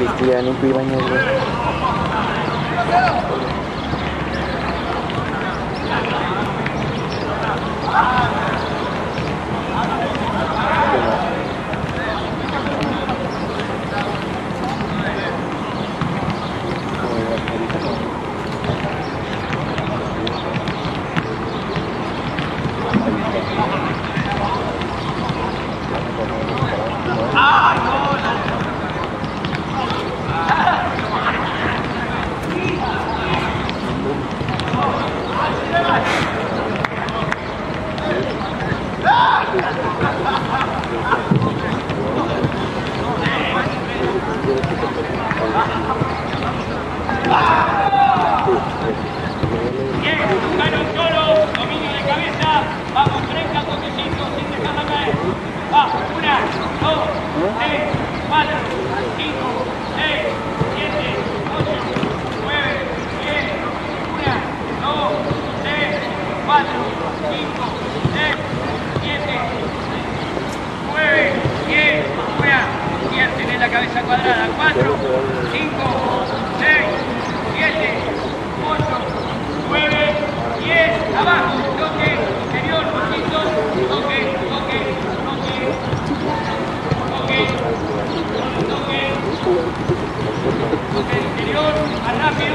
Cristiano Pibanha. Bien, Lugano solo, dominio de cabeza, vamos, 30 toquecitos sin dejarla caer. Va, una, dos, tres, cuatro, cinco, seis, siete, ocho, nueve, diez, una, dos, tres, cuatro, cinco, seis, siete, nueve, diez, una, bien, tenés la cabeza cuadrada, cuatro, cinco,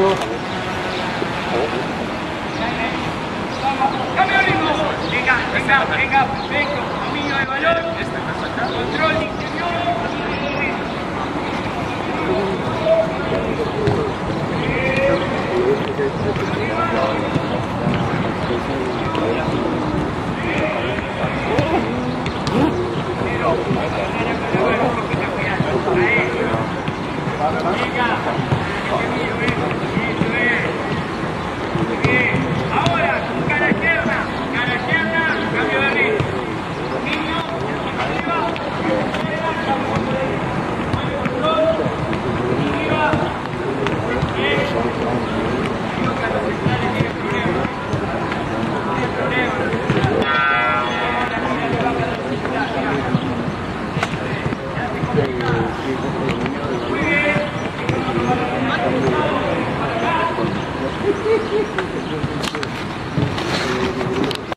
De ritmo. Venga, venga, venga, perfecto. Dominio del balón. Control de. Venga.